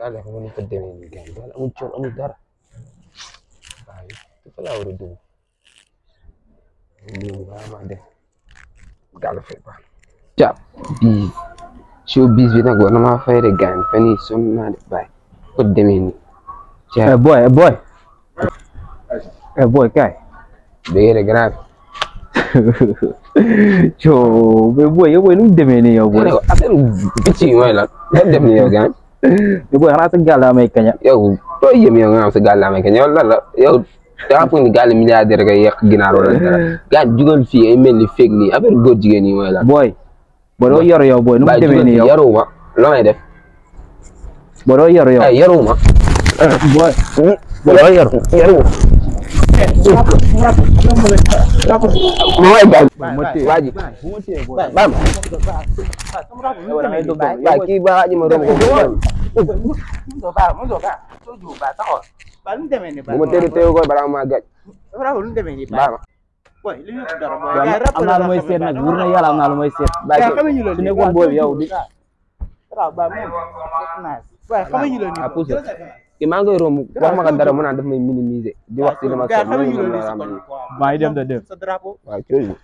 قال لكم اني قدمني القلب قال امد شغل امد درع فلا اريدهم cap bis show bis bi nag war na maa fay de gaañ fan yii sonn naa de bàyyi ko demee nii. eh boy eh boy. eh boy kaay. béyee de grand. coo mais boy yow boy nu mu demee nii yow boy. affaire bi ci mooy lan nga dem nii yow gaañ. Mais boy xanaa sa gaal daa may kaña yow doo yëm yow nga am sa gaal laa may kañ yow lan la yow daa foog ni gaal milliardaire nga yàq ginaar wala dara gaañ jugal fii ay mel ni. Feeg nii affaire góor jigéen yi mooy lan boy boy doo yor yow boy. Nu jugal nii fii yow yaruma loo may def boy doo yor yow ay boy boy. Yaruma ma may baal waa ji baam waa kii ba waa ji ba mosoo ba soo ba taxawal ba nu demee nii. ba mu tëri teewu ko balaa maa ba. waaye li ñu dara mooy. am naa lu mooy seet nag wur na yàlla am naa lu mooy seet. bàyyi ko su nekkoon boobu yow di. waaw ba mu waaye xamuñu la nii. ki maa ngi ma ko dara mu di ma soxla. dem de dem. waaw coono.